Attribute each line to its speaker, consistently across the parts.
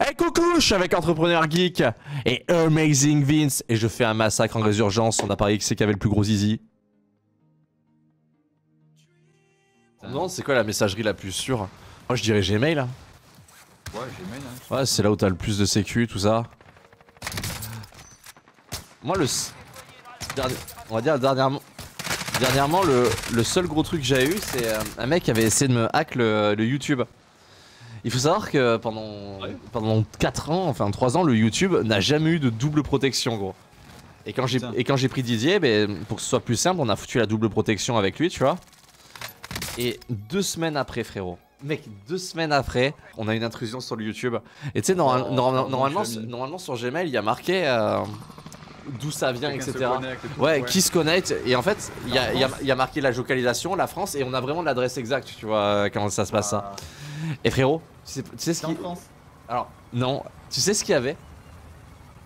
Speaker 1: Hey coucou, je suis avec Entrepreneur Geek et Amazing Vince et je fais un massacre en résurgence. On a parié que c'est qui avait le plus gros zizi. Non, c'est quoi la messagerie la plus sûre? Moi je dirais Gmail. hein.
Speaker 2: Ouais, Gmail. Hein.
Speaker 1: Ouais, c'est là où t'as le plus de sécu, tout ça. Moi, le. On va dire dernièrement. Dernièrement, le, le seul gros truc que j'ai eu, c'est euh, un mec qui avait essayé de me hack le, le YouTube. Il faut savoir que pendant, pendant 4 ans, enfin 3 ans, le YouTube n'a jamais eu de double protection, gros. Et quand j'ai
Speaker 2: Putain.
Speaker 1: et quand j'ai pris Didier, ben, pour que ce soit plus simple, on a foutu la double protection avec lui, tu vois. Et deux semaines après, frérot. Mec, deux semaines après, on a une intrusion sur le YouTube. Et tu sais, normal-
Speaker 2: Oh,
Speaker 1: normal- normalement, normalement sur Gmail, il y a marqué euh, d'où ça vient, etc.
Speaker 2: tout,
Speaker 1: Ouais, qui se connecte. Et en fait, il y y y a marqué la localisation, la France, et on a vraiment l'adresse exacte, tu vois, euh, comment ça se passe ça.
Speaker 2: Ah,
Speaker 1: Et frérot, tu sais, tu sais ce qui. Alors, non, tu sais ce qu'il y avait?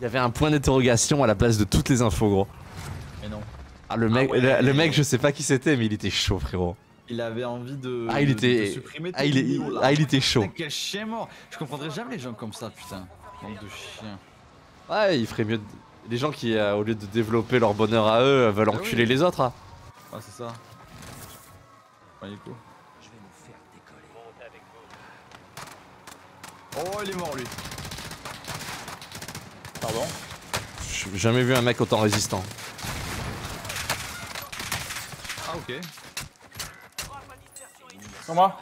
Speaker 1: Il y avait un point d'interrogation à la place de toutes les infos, gros.
Speaker 2: Mais non.
Speaker 1: Ah, le mec,
Speaker 2: ouais.
Speaker 1: le, le mec, je sais pas qui c'était, mais il était chaud, frérot.
Speaker 2: Il avait envie de.
Speaker 1: Ah, il était-
Speaker 2: de supprimer
Speaker 1: Ah, il, est,
Speaker 2: là.
Speaker 1: ah, il était chaud.
Speaker 2: Quel chien mort. Je comprendrais jamais les gens comme ça, putain. Bande de chiens.
Speaker 1: Ouais, il ferait mieux. de- Les gens qui, euh, au lieu de développer leur bonheur à eux, veulent
Speaker 2: Ah
Speaker 1: enculer
Speaker 2: oui.
Speaker 1: les autres. hein.
Speaker 2: Ah, c'est ça cool. Oh, il est mort lui.
Speaker 3: Pardon
Speaker 1: J'ai jamais vu un mec autant résistant.
Speaker 2: Ah, ok.
Speaker 3: Sur moi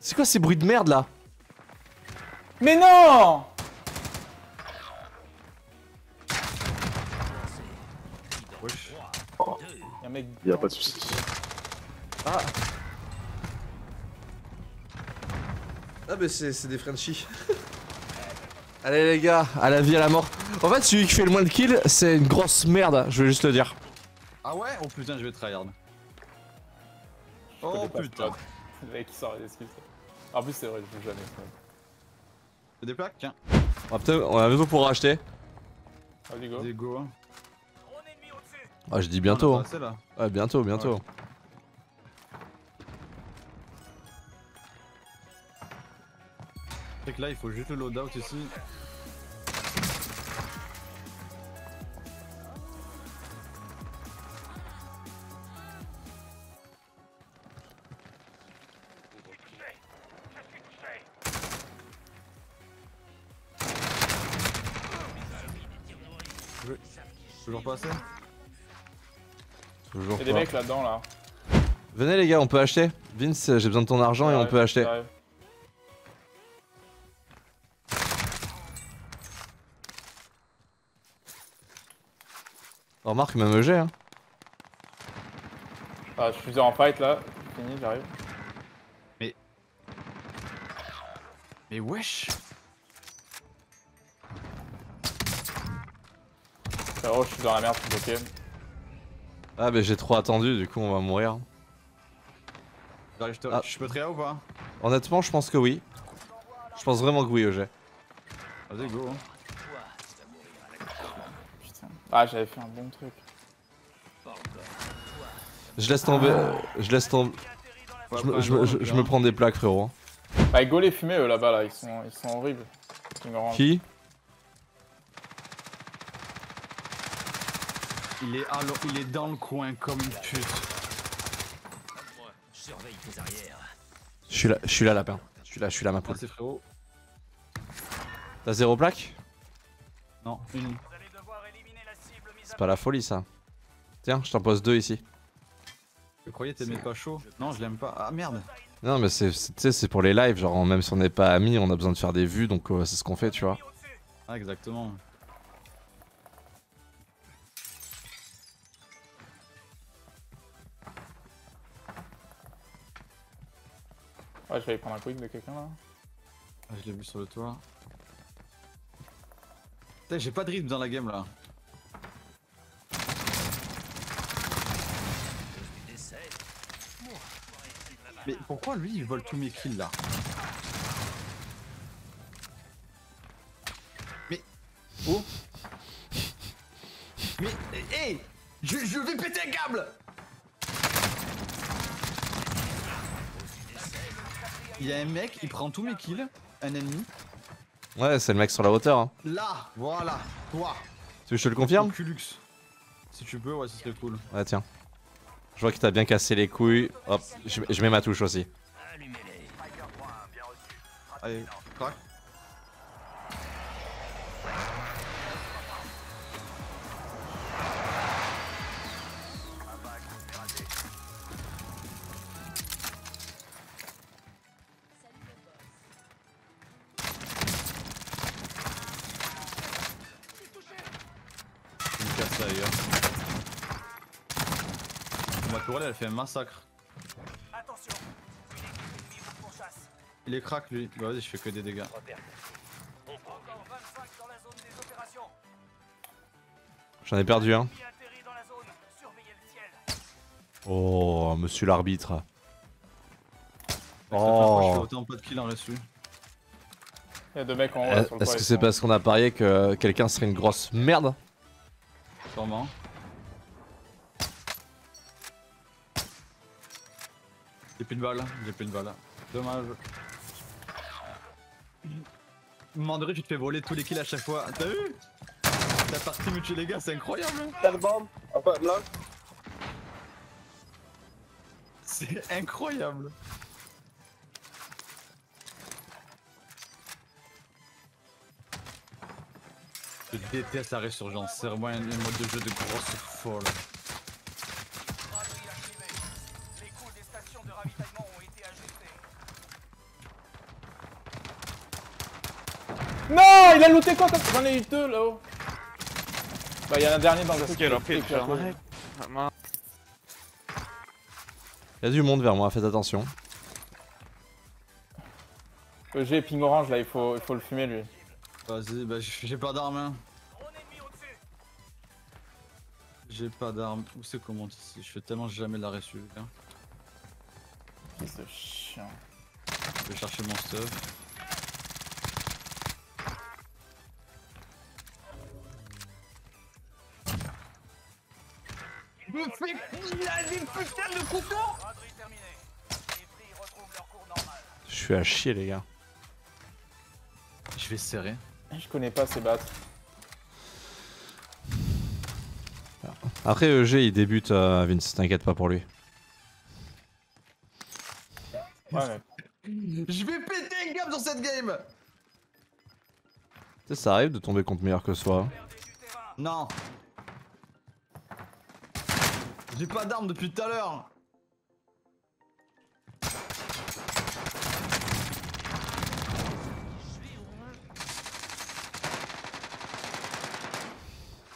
Speaker 1: C'est quoi ces bruits de merde là?
Speaker 3: Mais non
Speaker 2: Wesh.
Speaker 3: Y'a un mec.
Speaker 4: Y a pas de soucis.
Speaker 1: Ah Ah bah c'est des Frenchies. Allez les gars, à la vie, à la mort. En fait, celui qui fait le moins de kills, c'est une grosse merde, je vais juste le dire.
Speaker 2: Ah ouais? Oh putain, je vais tryhard.
Speaker 3: Je
Speaker 2: Oh putain.
Speaker 3: Le mec qui sort les excuses. En plus, c'est vrai, je joue jamais.
Speaker 2: Fais des plaques Tiens.
Speaker 1: On va peut-être, on a bientôt pour racheter.
Speaker 3: Vas-y, go.
Speaker 2: Des go. hein.
Speaker 1: Ah, je dis bientôt.
Speaker 2: On a
Speaker 1: hein.
Speaker 2: assez, là.
Speaker 1: Ouais, bientôt, bientôt.
Speaker 2: C'est que là, il faut juste le loadout ici. Toujours pas assez
Speaker 1: Toujours
Speaker 3: Y'a des mecs là-dedans là.
Speaker 1: Venez les gars, on peut acheter. Vince, j'ai besoin de ton argent et on peut acheter. Remarque, même EG, hein.
Speaker 3: Ah, je suis en fight là. Fini, j'arrive.
Speaker 2: Mais wesh
Speaker 3: Frérot, je suis dans la merde, je suis bloqué.
Speaker 1: Ah, bah j'ai trop attendu, du coup on va mourir.
Speaker 2: J'arrive, je te-
Speaker 1: Ah.
Speaker 2: Je peux ou pas
Speaker 1: Honnêtement, je pense que oui. Je pense vraiment que oui, EG.
Speaker 2: Vas-y, go. hein.
Speaker 3: Putain. Ah, j'avais fait un bon truc.
Speaker 1: Je laisse tomber. euh, Je laisse tomber. Je me, je me-
Speaker 2: go,
Speaker 1: je-
Speaker 2: donc,
Speaker 1: je me
Speaker 2: hein.
Speaker 1: prends des plaques, frérot.
Speaker 3: Bah, go les fumer eux là-bas là, ils sont, ils sont horribles.
Speaker 1: Qui?
Speaker 2: Il est, allo- il est dans le coin comme une pute.
Speaker 1: Je suis là, je suis là, lapin. Je suis là, je suis là, ma poule. T'as zéro plaque?
Speaker 2: Non, une.
Speaker 1: C'est pas la folie, ça. Tiens, je t'en pose deux ici.
Speaker 2: Je croyais t'aimais pas chaud. Non, je l'aime pas. Ah merde.
Speaker 1: Non, mais c'est pour les lives. Genre, même si on n'est pas amis, on a besoin de faire des vues, donc euh, c'est ce qu'on fait, tu vois.
Speaker 2: Ah, exactement.
Speaker 3: Ouais, je vais prendre un quick de quelqu'un là.
Speaker 2: Ah, je l'ai vu sur le toit. Putain, j'ai pas de rythme dans la game là. Mais pourquoi lui il vole tous mes kills là Oh Mais, hé je, je vais péter un câble Il y a un mec, il prend tous mes kills, un ennemi.
Speaker 1: Ouais, c'est le mec sur la hauteur. Hein.
Speaker 2: Là, voilà, toi.
Speaker 1: Tu veux que je te le confirme
Speaker 2: Culux. Si tu peux, ouais, ce serait cool.
Speaker 1: Ouais, tiens. Je vois qu'il t'a bien cassé les couilles. Hop, je, je mets ma touche aussi.
Speaker 2: Allez, crac. Elle fait un massacre.
Speaker 4: Attention.
Speaker 2: Il est crack lui. Bah vas-y je fais que des dégâts.
Speaker 4: Encore 25 dans la zone des opérations.
Speaker 1: J'en ai perdu un.
Speaker 4: Ciel.
Speaker 1: Oh, monsieur l'arbitre. Oh.
Speaker 2: autant pas de kills en reçu.
Speaker 3: Il y a deux mecs en haut le
Speaker 1: Est-ce que c'est parce qu'on a parié que quelqu'un serait une grosse merde?
Speaker 2: Sûrement. J'ai plus de balles, j'ai plus de balles. Dommage. Mandry, tu te fais voler tous les kills à chaque fois. T'as vu? La partie me tue les gars, c'est incroyable. C'est incroyable. Je déteste la résurgence, c'est vraiment un mode de jeu de grosse folle.
Speaker 3: Non, il a looté quoi comme- J'en ai eu deux là-haut. Bah, il y en a un dernier dans le truc.
Speaker 5: Quel
Speaker 3: qui est à côté.
Speaker 1: Il y a du monde vers moi, faites attention.
Speaker 3: Le G ping orange là, il faut, il faut le fumer lui.
Speaker 2: Vas-y, bah j'ai pas d'armes. Hein. J'ai pas d'armes. Où c'est comment ici? Je fais tellement jamais la reçu. Hein.
Speaker 3: De chien.
Speaker 2: Je vais chercher mon stuff.
Speaker 4: Les prix retrouvent leur cours normal.
Speaker 1: Je suis à chier, les gars.
Speaker 2: Je vais serrer.
Speaker 3: Je connais pas ces battes.
Speaker 1: Après, EG, il débute, euh, Vince, t'inquiète pas pour lui.
Speaker 3: Ouais,
Speaker 2: Je vais péter un gap dans cette game
Speaker 1: Tu sais, ça arrive de tomber contre meilleur que soi.
Speaker 4: Terrain.
Speaker 2: Non J'ai pas d'armes depuis tout à l'heure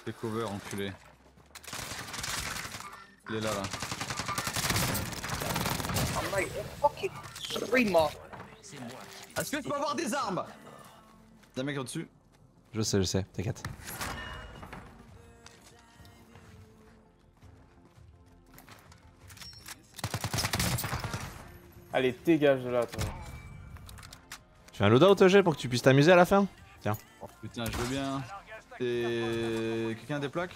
Speaker 2: Fais cover, enculé. Il est là, là. Est-ce que je peux avoir des armes? Y'a un mec au-dessus?
Speaker 1: Je sais, je sais, t'inquiète.
Speaker 3: Allez, dégage de là, toi.
Speaker 1: Tu fais un loadout, EG, pour que tu puisses t'amuser à la fin
Speaker 2: Putain, je veux bien. Et quelqu'un a des plaques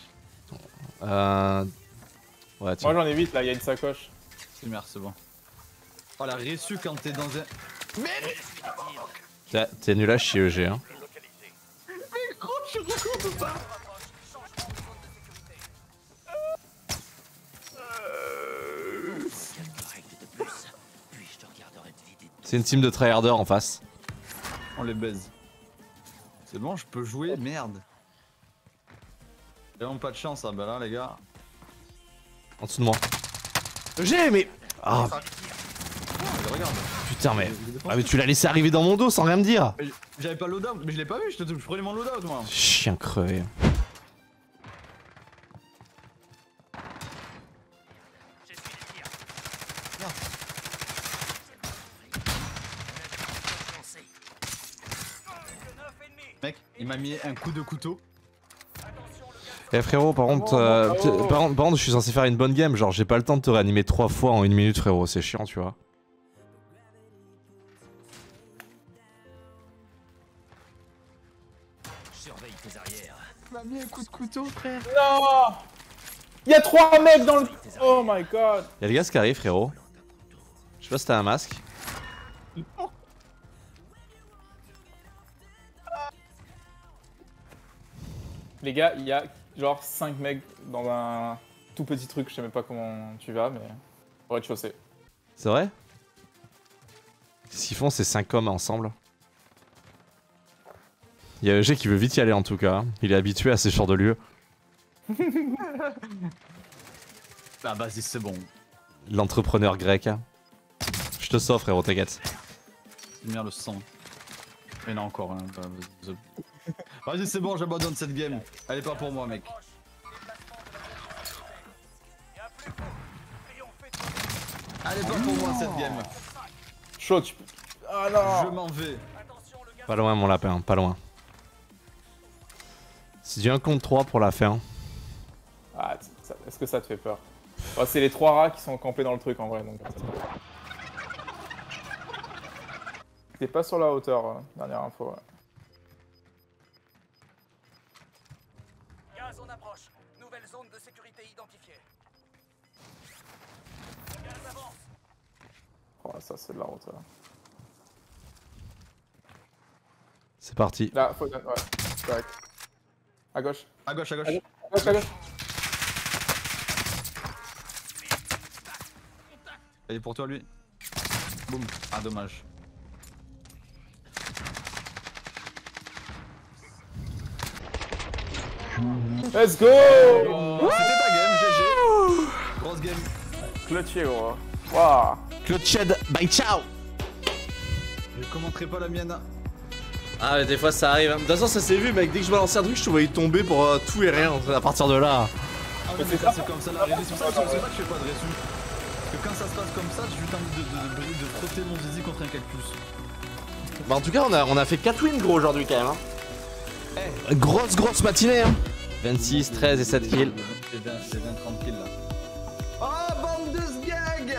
Speaker 1: Euh... Ouais, tiens.
Speaker 3: Moi j'en ai 8 là, il y a une sacoche.
Speaker 2: C'est merde, c'est bon. Oh la réussu quand t'es dans un.
Speaker 1: T'es- T'es nul à chier, EG, hein.
Speaker 2: Gros, je recours ou pas
Speaker 1: C'est une team de tryharders en face.
Speaker 2: On les baise. C'est bon, je peux jouer Merde. J'ai vraiment pas de chance, ah bah là, les gars.
Speaker 1: En dessous de moi. EG, mais... Ah,
Speaker 2: regarde.
Speaker 1: putain, mais... Ah, mais tu l'as laissé arriver dans mon dos sans rien me dire
Speaker 2: J'avais pas le loadout, mais je l'ai pas vu, je, te- je prenais mon loadout moi.
Speaker 1: Chien crevé.
Speaker 2: M'a mis un coup de couteau.
Speaker 1: Eh frérot, par contre, euh, t- par, contre- par contre, je suis censé faire une bonne game. Genre, j'ai pas le temps de te réanimer trois fois en une minute, frérot. C'est chiant, tu vois.
Speaker 2: m'a mis un coup de couteau, frère.
Speaker 3: Non Il y a trois mecs dans le... Oh my god
Speaker 1: Y'a le gaz qui arrive, frérot. Je sais pas si t'as un masque.
Speaker 3: Les gars, il y a genre 5 mecs dans un tout petit truc, je sais même pas comment tu vas, mais au rez-de-chaussée.
Speaker 1: C'est vrai? Ce qu'ils font, c'est 5 hommes ensemble? Il y a EG qui veut vite y aller en tout cas. Il est habitué à ces genres de lieux.
Speaker 2: Ah, vas-y, c'est bon.
Speaker 1: L'entrepreneur grec. Je te sauve, frérot, t'inquiète.
Speaker 2: Lumière le sang. Il y en a encore un. Vas-y. Vas-y, c'est bon, j'abandonne cette game. Elle est pas pour moi, mec. Elle est pas pour moi, cette game.
Speaker 3: Chaud, tu peux... Ah
Speaker 2: Je m'en vais.
Speaker 1: Pas loin, mon lapin, pas loin. C'est du 1 contre 3 pour la fin.
Speaker 3: ah, Est-ce que ça te fait peur? Oh, C'est les trois rats qui sont campés dans le truc en vrai, donc... T'es pas sur la hauteur, euh, dernière info. ouais. Ça c'est de la hauteur.
Speaker 1: C'est parti.
Speaker 3: Là, faut... Ouais, correct. À gauche.
Speaker 2: À gauche, à gauche.
Speaker 3: À gauche, à gauche.
Speaker 2: Elle est pour toi, lui. Boum. Ah, dommage.
Speaker 3: Let's go
Speaker 2: Oh, C'était ta game, GG. Grosse game.
Speaker 3: Clutché, gros. Waouh
Speaker 1: Claude Shed, bye ciao
Speaker 2: Je commenterai pas la mienne.
Speaker 1: Ah mais des fois ça arrive. De toute façon ça s'est vu mec, dès que je balançais un truc je te voyais tomber pour euh, tout et rien à partir de là.
Speaker 2: Ah, mais c'est c'est comme ça la. C'est pour ça c'est que je fais pas de résu. Parce que quand ça se passe comme ça, j'ai juste envie de, de, de, de frotter mon zizi contre un cactus.
Speaker 1: Bah en tout cas on a, on a fait 4 wins gros aujourd'hui quand même. Hein. Grosse grosse matinée hein. 26, 13 et 7 kills.
Speaker 2: J'ai 20, 30 kills là. Oh, bande de sgag